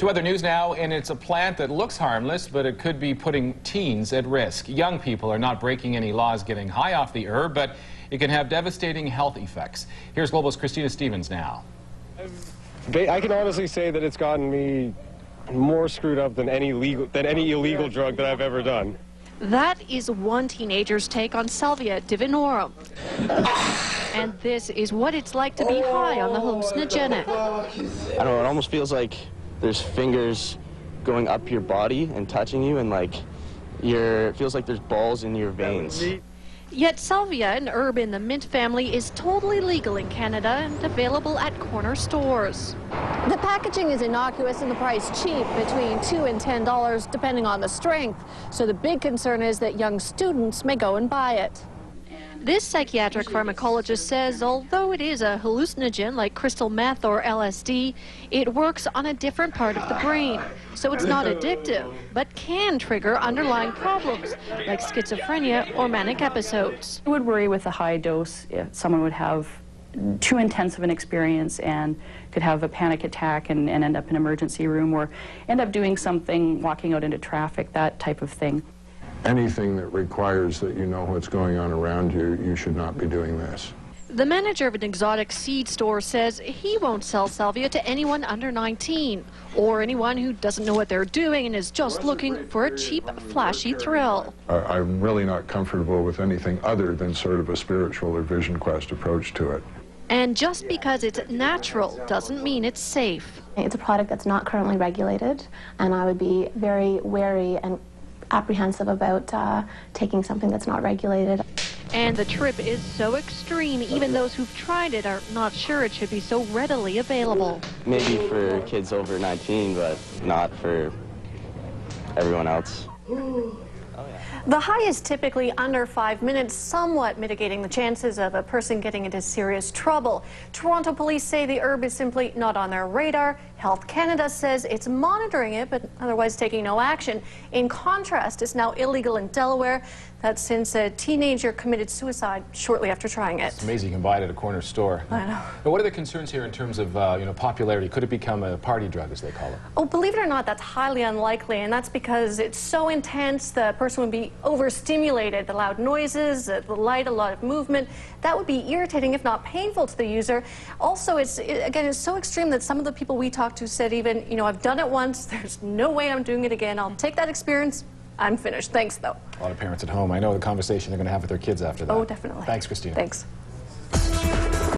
To other news now, and it's a plant that looks harmless, but it could be putting teens at risk. Young people are not breaking any laws getting high off the herb, but it can have devastating health effects. Here's Global's Christina Stevens now. I can honestly say that it's gotten me more screwed up than any legal than any illegal drug that I've ever done. That is one teenager's take on Salvia divinorum. and this is what it's like to be high on the hallucinogenic. I don't know, it almost feels like there's fingers going up your body and touching you and like your it feels like there's balls in your veins. Yet salvia, an herb in the mint family, is totally legal in Canada and available at corner stores. The packaging is innocuous and the price cheap, between 2 and $10, depending on the strength. So the big concern is that young students may go and buy it. This psychiatric pharmacologist says although it is a hallucinogen like crystal meth or LSD, it works on a different part of the brain. So it's not addictive, but can trigger underlying problems like schizophrenia or manic episodes. I would worry with a high dose if someone would have too intense of an experience and could have a panic attack and, and end up in emergency room or end up doing something, walking out into traffic, that type of thing anything that requires that you know what's going on around you, you should not be doing this. The manager of an exotic seed store says he won't sell salvia to anyone under 19 or anyone who doesn't know what they're doing and is just looking for a cheap, flashy thrill. Uh, I'm really not comfortable with anything other than sort of a spiritual or vision quest approach to it. And just because it's natural doesn't mean it's safe. It's a product that's not currently regulated, and I would be very wary and apprehensive about uh, taking something that's not regulated. And the trip is so extreme, even those who've tried it are not sure it should be so readily available. Maybe for kids over 19, but not for everyone else. The high is typically under five minutes, somewhat mitigating the chances of a person getting into serious trouble. Toronto police say the herb is simply not on their radar. Health Canada says it's monitoring it, but otherwise taking no action. In contrast, it's now illegal in Delaware. That's since a teenager committed suicide shortly after trying it. It's amazing you can buy it at a corner store. I know. But what are the concerns here in terms of uh, you know popularity? Could it become a party drug, as they call it? Oh, believe it or not, that's highly unlikely, and that's because it's so intense the person would be overstimulated. The loud noises, the light, a lot of movement. That would be irritating, if not painful, to the user. Also, it's it, again, it's so extreme that some of the people we talked to said even, you know, I've done it once. There's no way I'm doing it again. I'll take that experience, I'm finished. Thanks, though. A lot of parents at home. I know the conversation they're going to have with their kids after that. Oh, definitely. Thanks, Christina. Thanks.